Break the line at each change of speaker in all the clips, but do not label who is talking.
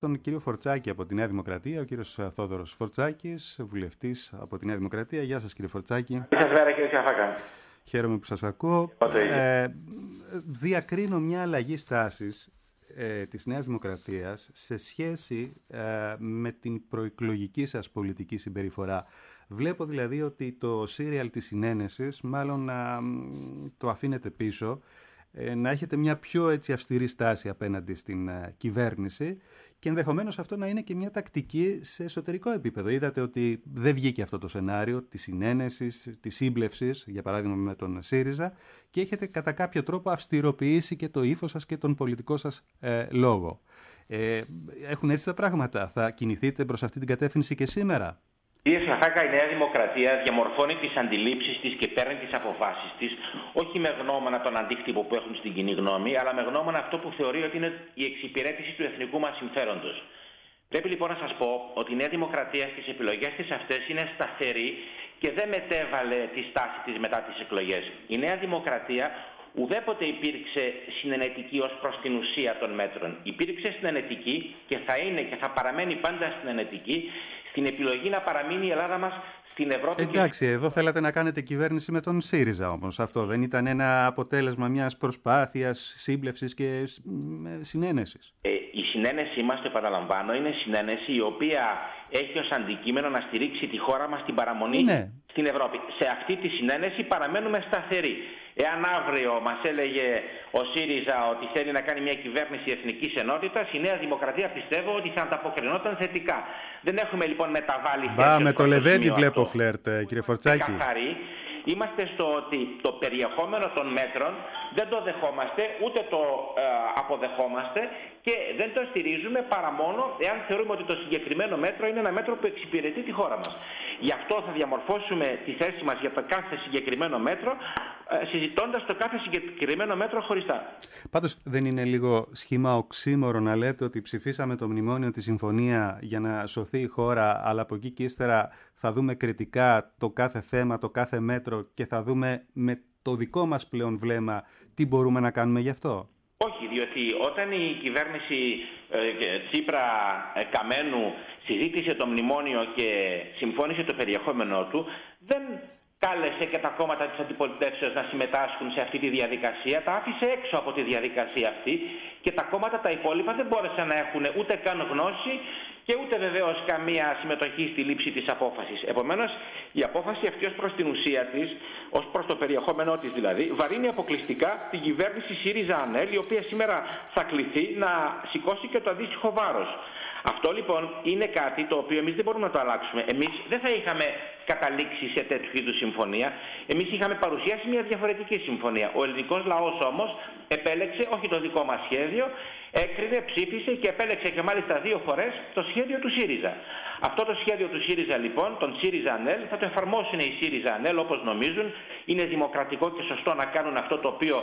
τον κύριο Φορτσάκη από τη Νέα Δημοκρατία, ο κύριος Θόδωρος Φορτσάκης, βουλευτής από τη Νέα Δημοκρατία. Γεια σας κύριε Φορτσάκη.
Γεια σας κύριε Σαφάκα.
Χαίρομαι που σας ακούω. Ε, διακρίνω μια αλλαγή στάσης ε, της Νέας Δημοκρατίας σε σχέση ε, με την προεκλογική σας πολιτική συμπεριφορά. Βλέπω δηλαδή ότι το σύριαλ της συνένεσης μάλλον να το αφήνετε πίσω ε, να έχετε μια πιο έτσι αυστηρή στάση απέναντι στην ε, κυβέρνηση και ενδεχομένως αυτό να είναι και μια τακτική σε εσωτερικό επίπεδο. Είδατε ότι δεν βγήκε αυτό το σενάριο της συνένεσης, της σύμπλευσης, για παράδειγμα με τον ΣΥΡΙΖΑ και έχετε κατά κάποιο τρόπο αυστηροποιήσει και το ύφος σας και τον πολιτικό σας ε, λόγο. Ε, έχουν έτσι τα πράγματα. Θα κινηθείτε προς αυτή την κατεύθυνση και σήμερα;
Κύριε Σαφάκα, η Νέα Δημοκρατία διαμορφώνει τις αντιλήψεις της και παίρνει τις αποφάσεις της, όχι με γνώμονα τον αντίκτυπο που έχουν στην κοινή γνώμη, αλλά με γνώμονα αυτό που θεωρεί ότι είναι η εξυπηρέτηση του εθνικού μας συμφέροντος. Πρέπει λοιπόν να σας πω ότι η Νέα Δημοκρατία στις επιλογές της αυτές είναι σταθερή και δεν μετέβαλε τη στάση της μετά τις εκλογές. Η Νέα Δημοκρατία ουδέποτε υπήρξε συνενετική ως προς την ουσία των μέτρων. Υπήρξε συνενετική και θα είναι και θα παραμένει πάντα συνενετική στην επιλογή να παραμείνει η Ελλάδα μας στην Ευρώπη.
Εντάξει, και... εδώ θέλατε να κάνετε κυβέρνηση με τον ΣΥΡΙΖΑ όμως. Αυτό δεν ήταν ένα αποτέλεσμα μιας προσπάθειας σύμπλευσης και συνένεσης.
Ε, η συνένεσή μας, το επαναλαμβάνω, είναι συνένεση η οποία έχει ως αντικείμενο να στηρίξει τη χώρα μας στην παραμονή ναι. στην Ευρώπη. Σε αυτή τη συνένεση παραμένουμε σταθεροί. Εάν αύριο μας έλεγε ο ΣΥΡΙΖΑ ότι θέλει να κάνει μια κυβέρνηση εθνικής ενότητας, η Νέα Δημοκρατία πιστεύω ότι θα ανταποκρινόταν θετικά. Δεν έχουμε λοιπόν μεταβάλει
Μπα, με το Λεβέντι βλέπω φλερτ, ε, κύριε Φορτσάκη.
Καθαρή. Είμαστε στο ότι το περιεχόμενο των μέτρων δεν το δεχόμαστε, ούτε το ε, αποδεχόμαστε και δεν το στηρίζουμε παρά μόνο εάν θεωρούμε ότι το συγκεκριμένο μέτρο είναι ένα μέτρο που εξυπηρετεί τη χώρα μας. Γι' αυτό θα διαμορφώσουμε τη θέση μας για το κάθε συγκεκριμένο μέτρο ε, συζητώντας το κάθε συγκεκριμένο μέτρο χωριστά.
Πάντως, δεν είναι λίγο σχήμα οξύμορο να λέτε ότι ψηφίσαμε το μνημόνιο, τη συμφωνία για να σωθεί η χώρα, αλλά από εκεί και ύστερα θα δούμε κριτικά το κάθε θέμα, το κάθε μέτρο και θα δούμε με το δικό μας πλέον βλέμμα τι μπορούμε να κάνουμε γι' αυτό;
Όχι, διότι όταν η κυβέρνηση ε, Τσίπρα ε, Καμένου συζήτησε το μνημόνιο και συμφώνησε το περιεχόμενό του, δεν κάλεσε και τα κόμματα της αντιπολιτεύσεως να συμμετάσχουν σε αυτή τη διαδικασία, τα άφησε έξω από τη διαδικασία αυτή και τα κόμματα τα υπόλοιπα δεν μπόρεσαν να έχουν ούτε καν γνώση και ούτε βεβαίως καμία συμμετοχή στη λήψη της απόφασης. Επομένως, η απόφαση αυτή ως προς την ουσία της, ως προς το περιεχόμενό της δηλαδή, βαρύνει αποκλειστικά την κυβέρνηση ΣΥΡΙΖΑ ΑΝΕΛ, η οποία σήμερα θα κληθεί να σηκώσει και το αντίστοιχο βάρος. Αυτό λοιπόν είναι κάτι το οποίο εμείς δεν μπορούμε να το αλλάξουμε. Εμείς δεν θα είχαμε καταλήξει σε τέτοιου είδους συμφωνία. Εμείς είχαμε παρουσιάσει μια διαφορετική συμφωνία. Ο ελληνικός λαός όμως επέλεξε όχι το δικό μας σχέδιο, έκρινε, ψήφισε και επέλεξε και μάλιστα δύο φορές το σχέδιο του ΣΥΡΙΖΑ. Αυτό το σχέδιο του ΣΥΡΙΖΑ λοιπόν, τον ΣΥΡΙΖΑ ΑΝΕΛ, θα το εφαρμόσουν οι ΣΥΡΙΖΑ ΑΝΕΛ όπως νομίζουν. Είναι δημοκρατικό και σωστό να κάνουν αυτό το οποίο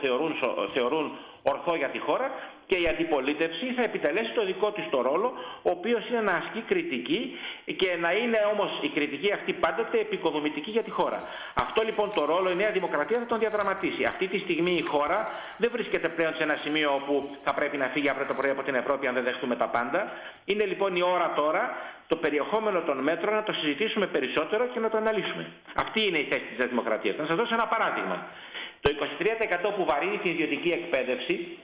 θεωρούν, θεωρούν ορθό για τη χώρα και η αντιπολίτευση θα επιτελέσει το δικό της το ρόλο, ο οποίος είναι να ασκεί κριτική και να είναι όμως η κριτική αυτή πάντοτε επικοδομητική για τη χώρα. Αυτό λοιπόν το ρόλο η Νέα Δημοκρατία θα τον διαδραματίσει. Αυτή τη στιγμή η χώρα δεν βρίσκεται πλέον σε ένα σημείο όπου θα πρέπει να φύγει αύριο το πρωί από την Ευρώπη αν δεν δεχτούμε τα πάντα. Είναι λοιπόν η ώρα τώρα το περιεχόμενο των μέτρων να το συζητήσουμε περισσότερο και να το αναλύσουμε. Αυτή είναι η θέση της Δημοκρατίας. Να σας δώσω ένα παράδειγμα. Το 23% που βαρύνει την ιδιωτική εκπαίδευση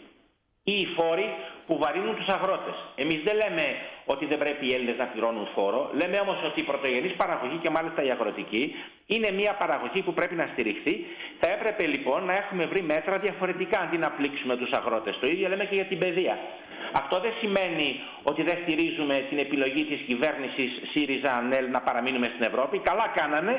ή οι φόροι που βαρύνουν τους αγρότες. Εμείς δεν λέμε ότι δεν πρέπει οι Έλληνες να πληρώνουν φόρο, λέμε όμως ότι η πρωτογενής παραγωγή και μάλιστα η αγροτική είναι μια παραγωγή που πρέπει να στηριχθεί. Θα έπρεπε λοιπόν να έχουμε βρει μέτρα διαφορετικά αντί να πλήξουμε τους αγρότες. Το ίδιο λέμε και για την παιδεία. Αυτό δεν σημαίνει ότι δεν στηρίζουμε την επιλογή της κυβέρνησης ΣΥΡΙΖΑ-ΑΝΕΛ να παραμείνουμε στην Ευρώπη. Καλά κάνανε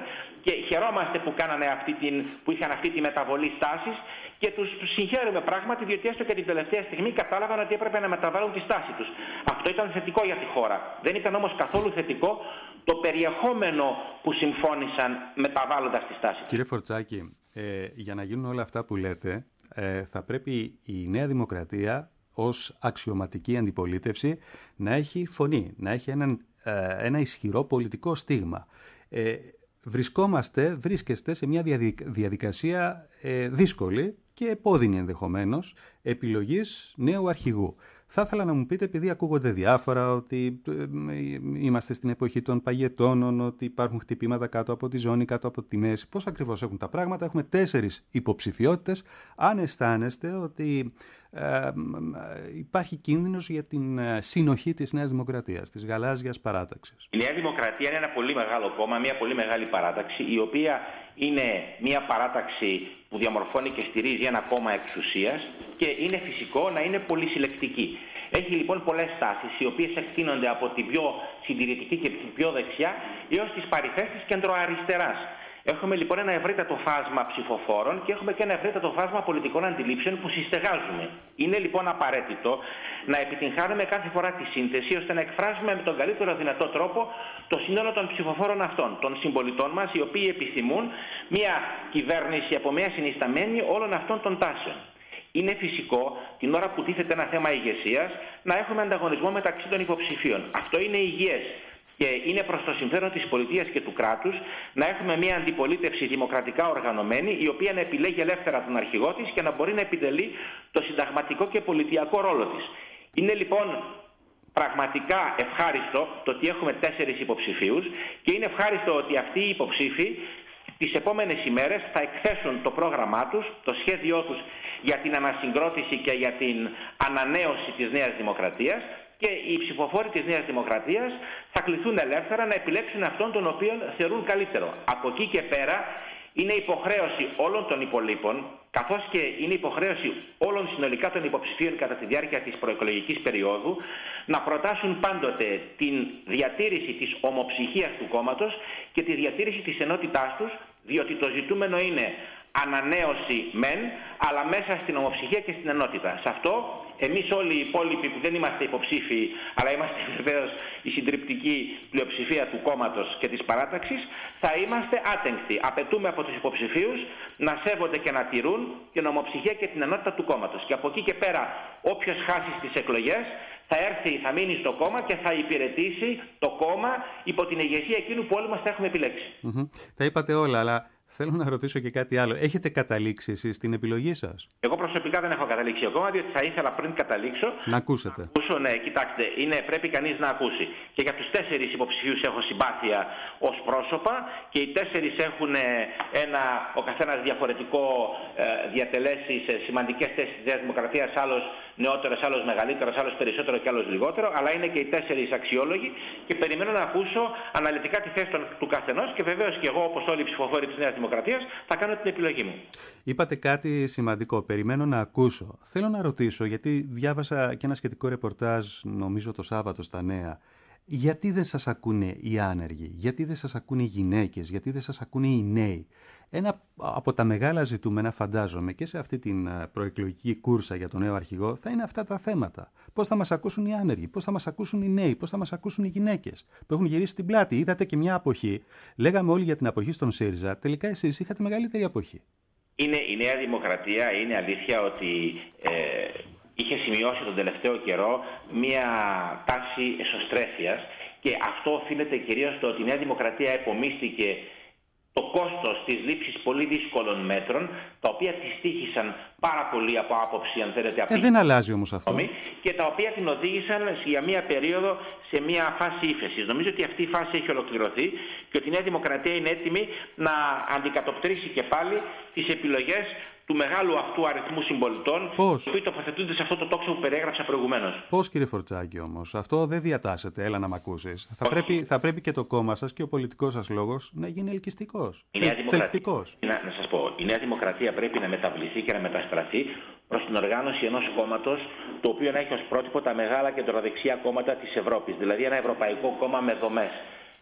και χαιρόμαστε που, κάνανε αυτή την, που είχαν αυτή τη μεταβολή στάσης και τους συγχαίρουμε πράγματι διότι έστω και την τελευταία στιγμή κατάλαβαν ότι έπρεπε να μεταβάλουν τη στάση τους. Αυτό ήταν θετικό για τη χώρα. Δεν ήταν όμως καθόλου θετικό το περιεχόμενο που συμφώνησαν μεταβάλλοντας τη στάση.
Κύριε Φορτσάκη, ε, για να γίνουν όλα αυτά που λέτε, ε, θα πρέπει η Νέα Δημοκρατία ως αξιωματική αντιπολίτευση να έχει φωνή, να έχει έναν, ε, ένα ισχυρό πολιτικό στίγμα. Ε, βρισκόμαστε, βρίσκεστε σε μια διαδικασία ε, δύσκολη και επώδυνη ενδεχομένως επιλογής νέου αρχηγού. Θα ήθελα να μου πείτε, επειδή ακούγονται διάφορα, ότι ε, είμαστε στην εποχή των παγετώνων, ότι υπάρχουν χτυπήματα κάτω από τη ζώνη, κάτω από τη μέση. Πώς ακριβώς έχουν τα πράγματα. Έχουμε τέσσερις υποψηφιότητες. Αν αισθάνεστε ότι ε, υπάρχει κίνδυνος για την ε, συνοχή της Νέας Δημοκρατίας, της γαλάζιας παράταξης.
Η Νέα Δημοκρατία είναι ένα πολύ μεγάλο κόμμα, μια πολύ μεγάλη παράταξη, η οποία είναι μια παράταξη που διαμορφώνει και στηρίζει ένα κόμμα εξουσίας και είναι φυσικό να είναι πολύ συλλεκτική. Έχει λοιπόν πολλές στάσεις οι οποίες εκτείνονται από την πιο συντηρητική και την πιο δεξιά έως τις παρυφές της κεντροαριστεράς. Έχουμε λοιπόν ένα ευρύτατο φάσμα ψηφοφόρων και έχουμε και ένα ευρύτατο φάσμα πολιτικών αντιλήψεων που συστεγάζουμε. Είναι λοιπόν απαραίτητο να επιτυγχάνουμε κάθε φορά τη σύνθεση ώστε να εκφράσουμε με τον καλύτερο δυνατό τρόπο το σύνολο των ψηφοφόρων αυτών, των συμπολιτών μας, οι οποίοι επιθυμούν μια κυβέρνηση από μια συνισταμένη όλων αυτών των τάσεων. Είναι φυσικό την ώρα που τίθεται ένα θέμα ηγεσίας να έχουμε ανταγωνισμό μεταξύ των υποψηφίων. Αυτό είναι υγιές. Και είναι προς το συμφέρον της πολιτείας και του κράτους να έχουμε μια αντιπολίτευση δημοκρατικά οργανωμένη, η οποία να επιλέγει ελεύθερα τον αρχηγό της και να μπορεί να επιτελεί το συνταγματικό και πολιτιακό ρόλο της. Είναι λοιπόν πραγματικά ευχάριστο το ότι έχουμε τέσσερις υποψηφίους και είναι ευχάριστο ότι αυτοί οι υποψήφοι τις επόμενες ημέρες θα εκθέσουν το πρόγραμμά τους, το σχέδιό τους για την ανασυγκρότηση και για την ανανέωση της Νέας Δημοκρατίας και οι ψηφοφόροι της Νέας Δημοκρατίας θα κληθούν ελεύθερα να επιλέξουν αυτόν τον οποίο θεωρούν καλύτερο. Από εκεί και πέρα είναι υποχρέωση όλων των υπολείπων, καθώς και είναι υποχρέωση όλων συνολικά των υποψηφίων κατά τη διάρκεια της προεκλογικής περίοδου, να προτάσουν πάντοτε την διατήρηση της ομοψυχίας του κόμματος και τη διατήρηση της ενότητάς τους, διότι το ζητούμενο είναι ανανέωση μεν, αλλά μέσα στην ομοψυχία και στην ενότητα. Σε αυτό εμείς όλοι οι υπόλοιποι που δεν είμαστε υποψήφοι, αλλά είμαστε βεβαίως η συντριπτική πλειοψηφία του κόμματος και της παράταξης, θα είμαστε άτεγκτοι. Απαιτούμε από τους υποψηφίους να σέβονται και να τηρούν την ομοψυχία και την ενότητα του κόμματος. Και από εκεί και πέρα όποιος χάσει στις εκλογές θα έρθει, θα μείνει στο κόμμα και θα υπηρετήσει το κόμμα υπό την ηγεσία εκείνου που όλοι μας θα έχουμε επιλέξει.
Τα είπατε όλα, αλλά Θέλω να ρωτήσω και κάτι άλλο. Έχετε καταλήξει εσείς την επιλογή σας;
Εγώ προσωπικά δεν έχω καταλήξει ακόμα, διότι θα ήθελα πριν καταλήξω.
Να ακούσετε.
Να ακούσω, ναι, κοιτάξτε, είναι, πρέπει κανείς να ακούσει. Και για τους τέσσερις υποψηφίους έχω συμπάθεια ως πρόσωπα και οι τέσσερις έχουν ε, ένα, ο καθένας διαφορετικό ε, διατελέσει σε σημαντικές θέσεις της Νέας Δημοκρατίας. Άλλος νεότερος, άλλος μεγαλύτερος, άλλος περισσότερο και άλλος λιγότερο. Αλλά είναι και οι τέσσερις αξιόλογοι και περιμένω να ακούσω αναλυτικά τη θέση του καθενός και βεβαίως και εγώ, όπως όλοι οι ψηφοφόροι της Νέας Δημοκρατίας θα κάνω την επιλογή μου.
Είπατε κάτι σημαντικό. Περιμένω να ακούσω. Θέλω να ρωτήσω, γιατί διάβασα και ένα σχετικό ρεπορτάζ, νομίζω το Σάββατο στα Νέα. Γιατί δεν σας ακούνε οι άνεργοι, γιατί δεν σας ακούνε οι γυναίκες, γιατί δεν σας ακούνε οι νέοι; Ένα από τα μεγάλα ζητούμενα φαντάζομαι και σε αυτή την ε, προεκλογική κούρσα για τον νέο αρχηγό θα είναι αυτά τα θέματα. Πώς θα μας ακούσουν οι άνεργοι, πώς θα μας ακούσουν οι νέοι, πώς θα μας ακούσουν οι γυναίκες που έχουν γυρίσει την πλάτη. Είδατε και μια αποχή. Λέγαμε όλοι για την αποχή στον ΣΥΡΙΖΑ, τελικά εσείς είχατε μεγαλύτερη αποχή.
Είναι η Νέα Δημοκρατία, είναι αλήθεια ότι ε, είχε σημειώσει τον τελευταίο καιρό μία τάση εσωστρέφειας και αυτό οφείλεται κυρίως στο ότι η Νέα Δημοκρατία επομίστηκε το κόστος της λήψης πολύ δύσκολων μέτρων, τα οποία τη στήχησαν πάρα πολύ από άποψη, αν θέλετε,
από ε, δεν αλλάζει όμως αυτό.
Και τα οποία την οδήγησαν για μία περίοδο σε μία φάση ύφεσης. Νομίζω ότι αυτή η φάση έχει ολοκληρωθεί και ότι η Νέα Δημοκρατία είναι έτοιμη να αντικατοπτρίσει και πάλι τις επιλογές του μεγάλου αυτού αριθμού συμπολιτών
Πώς;
που τοποθετούνται σε αυτό το τόξο που περιέγραψα προηγουμένως.
Πώς, κύριε Φορτσάκη, όμως, αυτό δεν διατάσσεται. Έλα να μ' ακούσεις. Θα πρέπει, θα πρέπει και το κόμμα σας και ο πολιτικός σας λόγος να γίνει ελκυστικός. Θελκτικός.
Να, να σας πω, η Νέα Δημοκρατία πρέπει να μεταβληθεί και να μεταστραφεί προς την οργάνωση ενός κόμματος το οποίο να έχει ως πρότυπο τα μεγάλα κεντροδεξιά κόμματα της Ευρώπης. Δηλαδή ένα ευρωπαϊκό κόμμα με δομές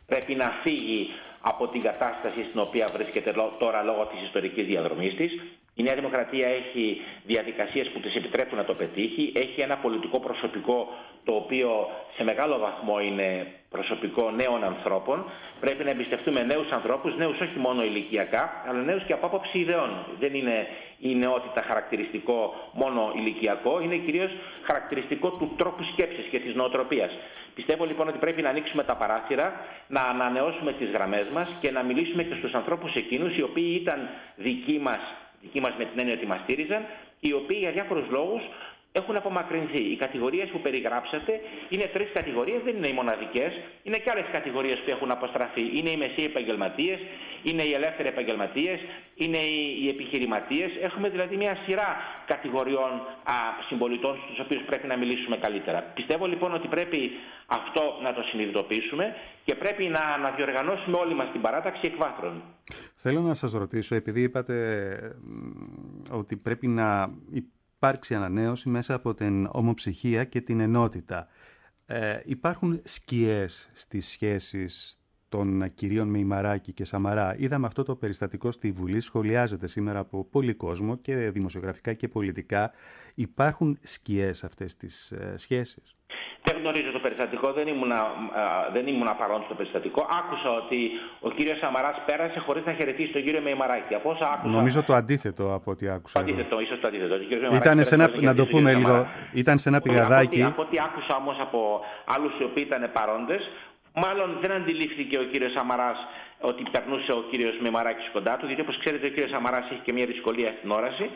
πρέπει να φύγει από την κατάσταση στην οποία βρίσκεται τώρα λόγω της ιστορικής διαδρομής της. Η Νέα Δημοκρατία έχει διαδικασίες που της επιτρέπουν να το πετύχει. Έχει ένα πολιτικό προσωπικό το οποίο σε μεγάλο βαθμό είναι προσωπικό νέων ανθρώπων. Πρέπει να εμπιστευτούμε νέους ανθρώπους, νέους όχι μόνο ηλικιακά, αλλά νέους και από άποψη ιδεών. Δεν είναι η νεότητα χαρακτηριστικό μόνο ηλικιακό, είναι κυρίως χαρακτηριστικό του τρόπου σκέψης και της νοοτροπίας. Πιστεύω λοιπόν ότι πρέπει να ανοίξουμε τα παράθυρα, να ανανεώσουμε τις γραμμές μας και να μιλήσουμε και στους ανθρώπους εκείνους οι οποίοι ήταν δικοί μας, δικοί μας με την έννοια ότι μας στήριζαν, οι οποίοι για διάφορους λόγους έχουν απομακρυνθεί. Οι κατηγορίες που περιγράψατε είναι τρεις κατηγορίες, δεν είναι οι μοναδικές. Είναι και άλλες κατηγορίες που έχουν αποστραφεί. Είναι οι μεσαίοι επαγγελματίες, είναι οι ελεύθεροι επαγγελματίες, είναι οι επιχειρηματίες. Έχουμε δηλαδή μια σειρά κατηγοριών α, συμπολιτών στους οποίους πρέπει να μιλήσουμε καλύτερα. Πιστεύω λοιπόν ότι πρέπει αυτό να το συνειδητοποιήσουμε και πρέπει να, να διοργανώσουμε όλοι μας την παράταξη εκβάθρων.
Θέλω να σας ρωτήσω, επειδή είπατε ότι πρέπει να υπάρξει ανανέωση μέσα από την ομοψυχία και την ενότητα. Ε, υπάρχουν σκιές στις σχέσεις των κυρίων Μεϊμαράκη και Σαμαρά. Είδαμε αυτό το περιστατικό στη Βουλή, σχολιάζεται σήμερα από πολύ κόσμο και δημοσιογραφικά και πολιτικά. Υπάρχουν σκιές αυτές τις ε, σχέσεις;
Δεν γνωρίζω το περιστατικό, δεν ήμουν, δεν ήμουν παρόν στο περιστατικό. Άκουσα ότι ο κύριος Σαμαράς πέρασε χωρίς να χαιρετήσει τον κύριο Μεϊμαράκη. Από όσα άκουσα...
Νομίζω το αντίθετο από ό,τι άκουσα.
Το αντίθετο, ίσως το αντίθετο.
Ήταν σε ένα, να το πούμε λίγο, ήταν σε ένα πηγαδάκι.
Από ό,τι άκουσα όμως από άλλους οι οποίοι ήταν παρόντες, μάλλον δεν αντιλήφθηκε ο κύριος Σαμαράς ότι περνούσε ο κύριος Μεμαράκη κοντά του, γιατί όπως ξέρετε ο κύριος Σαμαράς έχει και μια δυσκολία στην όραση.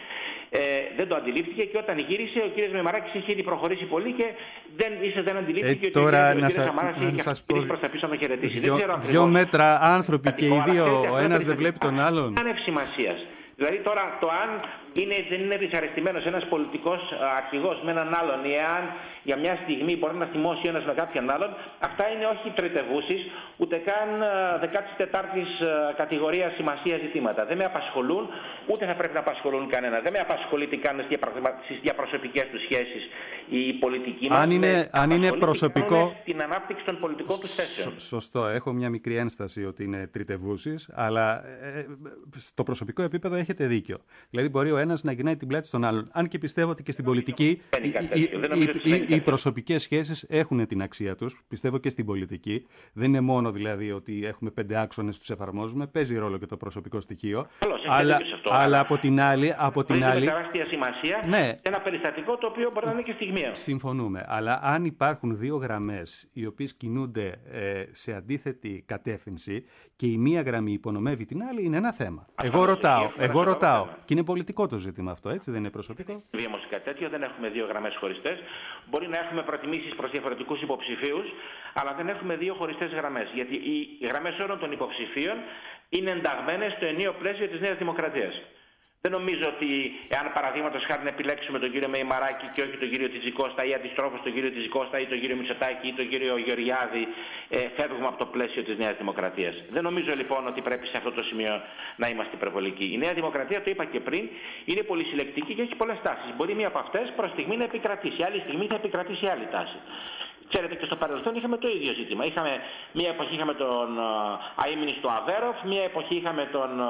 Ε, δεν το αντιλήφθηκε και όταν γύρισε ο κύριος Μεμαράκη είχε ήδη προχωρήσει πολύ και δεν, ίσως δεν αντιλήφθηκε ε, ότι
τώρα,
ο κύριος Σαμαράς
είχε
πω... προς τα πίσω να χαιρετήσει.
Δυο, δύο μέτρα άνθρωποι και οι δύο, ο ένας δεν βλέπει τον άλλον.
Είναι σημασίας. Δηλαδή τώρα το αν είναι, δεν είναι δυσαρεστημένος ένας πολιτικός αρχηγός με έναν άλλον ή αν για μια στιγμή μπορεί να θυμώσει ένας με κάποιον άλλον, αυτά είναι όχι τριτεβούσεις, ούτε καν 14ης κατηγορίας σημασίας ζητήματα. Δεν με απασχολούν, ούτε θα πρέπει να απασχολούν κανένα. Δεν με απασχολεί τι κάνουν στις διαπροσωπικές τους σχέσεις η πολιτική
μας. Αν είναι, αν είναι προσωπικό...
Την ανάπτυξη των πολιτικών τους θέσεων.
Σωστό. Έχω μια μικρή ένσταση ότι είναι τριτεβούσεις, αλλά ε, ε, στο προσωπικό επίπεδο έχετε δίκιο. Δηλαδή μπορεί ο ένας να γυρνάει την πλάτη στον άλλον. Αν και πιστεύω ότι και στην πολιτική οι προσωπικές σχέσεις έχουν την αξία τους. Πιστεύω και στην πολιτική. Δεν είναι μόνο δηλαδή ότι έχουμε πέντε άξονες, τους εφαρμόζουμε. Παίζει ρόλο και το προσωπικό στοιχείο.
αλλά,
αλλά από την άλλη. Από την άλλη
τεράστια σημασία ναι, ένα περιστατικό το οποίο μπορεί να είναι και στιγμιαίο.
Συμφωνούμε. Αλλά αν υπάρχουν δύο γραμμές οι οποίες κινούνται ε, σε αντίθετη κατεύθυνση και η μία γραμμή υπονομεύει την άλλη, είναι ένα θέμα. Εγώ ρωτάω, εγώ ρωτάω. Και είναι πολιτικό το ζήτημα αυτό, έτσι, δεν είναι προσωπικό.
Βίαιμο κάτι τέτοιο, δεν έχουμε δύο γραμμές χωριστές. Μπορεί να έχουμε προτιμήσεις προς διαφορετικούς υποψηφίους, αλλά δεν έχουμε δύο χωριστές γραμμές. Γιατί οι γραμμές όλων των υποψηφίων είναι ενταγμένες στο ενίο πλαίσιο της Νέας Δημοκρατίας. Δεν νομίζω ότι εάν παραδείγματος χάρη να επιλέξουμε τον κύριο Μεϊμαράκη και όχι τον κύριο Τιζικώστα ή αντιστρόφως τον κύριο Τιζικώστα ή τον κύριο Μητσοτάκη ή τον κύριο Γεωργιάδη, ε, φεύγουμε από το πλαίσιο της Νέας Δημοκρατίας. Δεν νομίζω λοιπόν ότι πρέπει σε αυτό το σημείο να είμαστε υπερβολικοί. Η Νέα Δημοκρατία, το είπα και πριν, είναι πολύ συλλεκτική και έχει πολλές τάσεις. Μπορεί μία από αυτές προς στιγμή να επικρατήσει, άλλη στιγμή θα επικρατήσει άλλη τάση. Ξέρετε και στο παρελθόν είχαμε το ίδιο ζήτημα. Είχαμε, μία εποχή είχαμε τον Αίμινη στο Αβέροφ, μία εποχή είχαμε τον ε,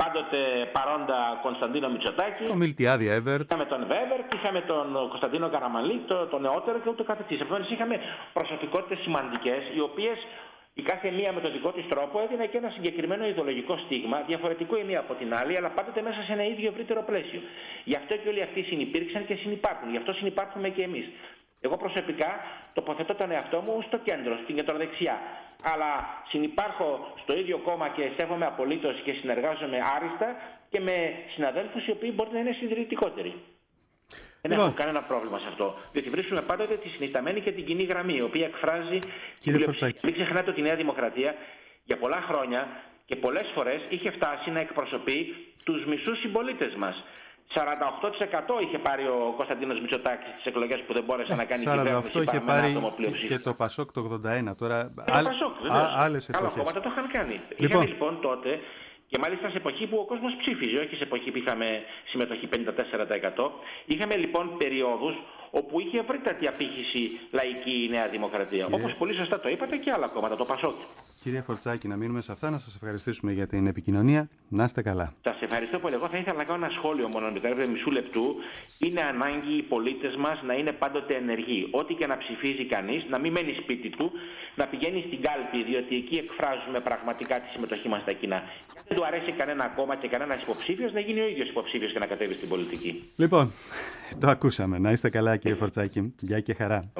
πάντοτε παρόντα Κωνσταντίνο Μητσοτάκη.
Το Μιλτιάδη Εύερτ.
Είχαμε τον Βέβερ και είχαμε τον Κωνσταντίνο Καραμαλή, το, το νεότερο και ούτω καθεξής. Επομένως είχαμε προσωπικότητες σημαντικές, οι οποίες η κάθε μία με τον δικό της τρόπο έδινε και ένα συγκεκριμένο ιδεολογικό στίγμα, διαφορετικό η μία από την άλλη, αλλά πάντοτε μέσα σε ένα ίδιο ευρύτερο πλαίσιο. Γι' αυτό και όλοι αυτοί συνυπήρξαν και συνυπάρχουν. Γι' αυτό συνυπάρχουμε και εμείς. Εγώ προσωπικά τοποθετώ τον εαυτό μου στο κέντρο, στην κεντροδεξιά. Αλλά συνυπάρχω στο ίδιο κόμμα και σέβομαι απολύτως και συνεργάζομαι άριστα και με συναδέλφους οι οποίοι μπορεί να είναι συντηρητικότεροι. Δεν λοιπόν. έχω κανένα πρόβλημα σε αυτό. Διότι βρίσκουμε πάντοτε τη συνισταμένη και την κοινή γραμμή, η οποία εκφράζει.
Κύριε
Μην ξεχνάτε ότι η Νέα Δημοκρατία για πολλά χρόνια και πολλές φορές είχε φτάσει να εκπροσωπεί τους μισούς συμπολίτες μας. 48% είχε πάρει ο Κωνσταντίνος Μητσοτάκης στι εκλογές που δεν μπόρεσε να κάνει
48 κυβέρνηση. 48 είχε πάρει και το Πασόκ το 81. Τώρα άλλες εποχές.
Άλλα κόμματα το είχαν κάνει. Λοιπόν. Είχαμε λοιπόν τότε και μάλιστα σε εποχή που ο κόσμος ψήφιζε, όχι σε εποχή που είχαμε συμμετοχή 54%. Είχαμε λοιπόν περιόδους όπου είχε ευρύτατη απήχηση λαϊκή η Νέα Δημοκρατία. Κύριε... Όπως πολύ σωστά το είπατε και άλλα κόμματα, το Πασόκ.
Κύριε Φορτσάκη, να μείνουμε σε αυτά, να σας ευχαριστήσουμε για την επικοινωνία. Να είστε καλά.
Σας ευχαριστώ πολύ. Εγώ θα ήθελα να κάνω ένα σχόλιο μόνο, επιτρέπετε μισού λεπτού. Είναι ανάγκη οι πολίτες μας να είναι πάντοτε ενεργοί. Ό,τι και να ψηφίζει κανείς, να μην μένει σπίτι του, να πηγαίνει στην κάλπη, διότι εκεί εκφράζουμε πραγματικά τη συμμετοχή μας στα κοινά. Και αν δεν του αρέσει κανένα κόμμα και κανένας υποψήφιος, να γίνει ο ίδιος υποψήφιος και να κατέβει στην πολιτική.
Λοιπόν, το ακούσαμε. Να είστε καλά, κύριε Φορτσάκη. Γεια και χαρά.